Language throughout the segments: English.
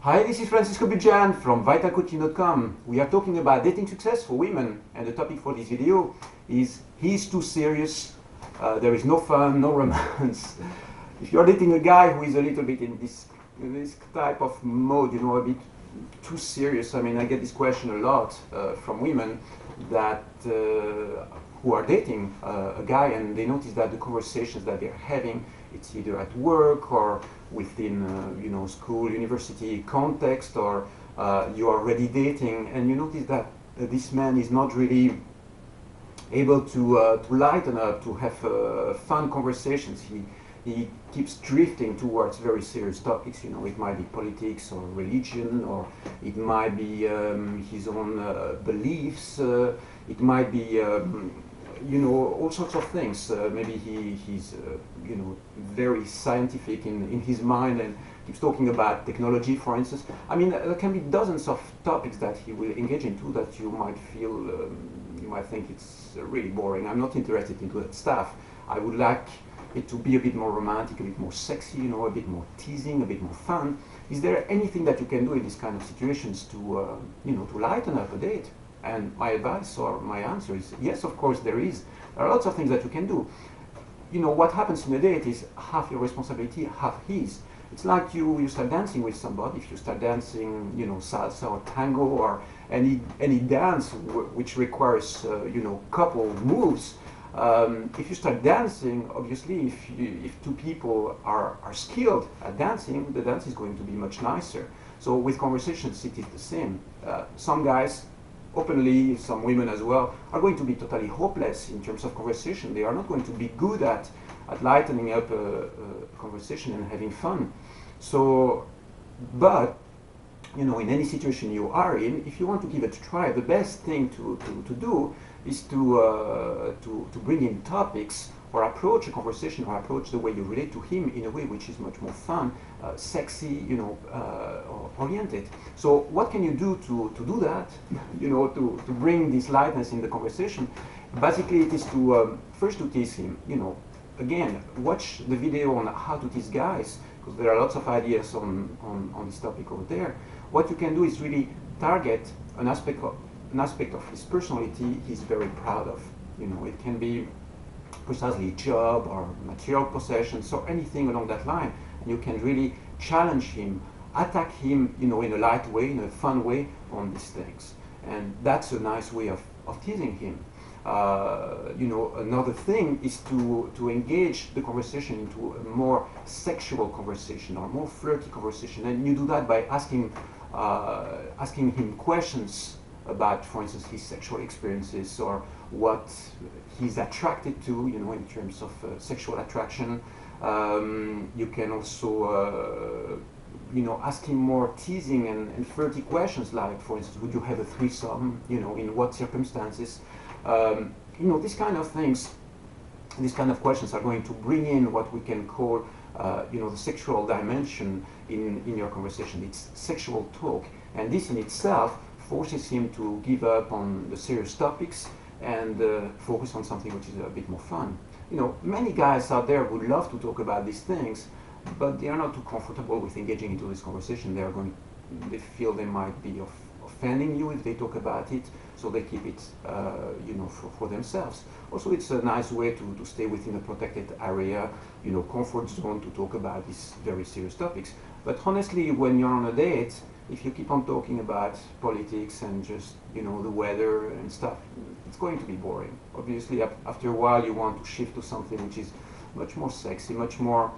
Hi, this is Francisco Bujan from vitalcoaching.com. We are talking about dating success for women, and the topic for this video is he's too serious. Uh, there is no fun, no romance. if you're dating a guy who is a little bit in this, in this type of mode, you know, a bit too serious. I mean, I get this question a lot uh, from women that uh, who are dating uh, a guy, and they notice that the conversations that they're having, it's either at work or within uh, you know school, university context, or uh, you are already dating, and you notice that uh, this man is not really able to uh, to lighten up, to have uh, fun conversations. He he keeps drifting towards very serious topics. You know, it might be politics or religion, or it might be um, his own uh, beliefs. it might be um, you know, all sorts of things. Uh, maybe he, he's, uh, you know, very scientific in, in his mind and keeps talking about technology, for instance. I mean, there can be dozens of topics that he will engage into that you might feel, um, you might think it's uh, really boring. I'm not interested into that stuff. I would like it to be a bit more romantic, a bit more sexy, you know, a bit more teasing, a bit more fun. Is there anything that you can do in these kind of situations to, uh, you know, to lighten up a date? And my advice or my answer is yes, of course there is. There are lots of things that you can do. You know, what happens in a date is half your responsibility, half his. It's like you, you start dancing with somebody. If you start dancing, you know, salsa or tango or any, any dance which requires, uh, you know, couple moves, um, if you start dancing, obviously, if, you, if two people are, are skilled at dancing, the dance is going to be much nicer. So with conversations, it is the same. Uh, some guys openly, some women as well, are going to be totally hopeless in terms of conversation. They are not going to be good at, at lightening up a, a conversation and having fun. So, but, you know, in any situation you are in, if you want to give it a try, the best thing to, to, to do is to, uh, to, to bring in topics or approach a conversation or approach the way you relate to him in a way which is much more fun, uh, sexy, you know, uh, oriented. So what can you do to, to do that, you know, to, to bring this lightness in the conversation? Basically, it is to, um, first to tease him, you know, again, watch the video on how to tease guys, because there are lots of ideas on, on, on this topic over there. What you can do is really target an aspect of, an aspect of his personality he's very proud of. You know, it can be precisely job or material possessions or anything along that line. And you can really challenge him, attack him, you know, in a light way, in a fun way on these things. And that's a nice way of, of teasing him. Uh, you know, another thing is to, to engage the conversation into a more sexual conversation or more flirty conversation. And you do that by asking, asking him questions about, for instance, his sexual experiences or what he's attracted to, you know, in terms of uh, sexual attraction. Um, you can also, uh, you know, ask him more teasing and, and, flirty questions, like, for instance, would you have a threesome? You know, in what circumstances? Um, you know, these kind of things, these kind of questions are going to bring in what we can call, uh, you know, the sexual dimension in, in your conversation. It's sexual talk, and this in itself forces him to give up on the serious topics and uh, focus on something which is a bit more fun. You know, many guys out there would love to talk about these things, but they are not too comfortable with engaging into this conversation. They are going, they feel they might be of, offending you if they talk about it, so they keep it, uh, you know, for, for themselves. Also, it's a nice way to, to stay within a protected area, you know, comfort zone to talk about these very serious topics. But honestly, when you're on a date, if you keep on talking about politics and just you know the weather and stuff, it's going to be boring. Obviously, after a while, you want to shift to something which is much more sexy, much more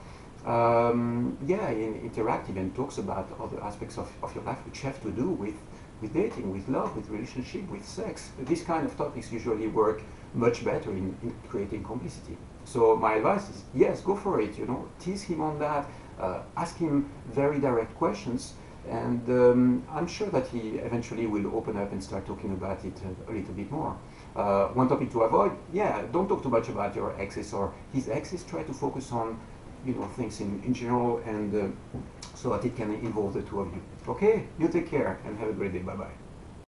um, yeah, in, interactive, and talks about other aspects of, of your life which have to do with with dating, with love, with relationship, with sex. These kind of topics usually work much better in, in creating complicity. So my advice is yes, go for it. You know, tease him on that. Uh, ask him very direct questions and um, I'm sure that he eventually will open up and start talking about it a, a little bit more. Uh, one topic to avoid, yeah, don't talk too much about your exes or his exes. Try to focus on, you know, things in, in general and uh, so that it can involve the two of you. Okay, you take care and have a great day. Bye-bye.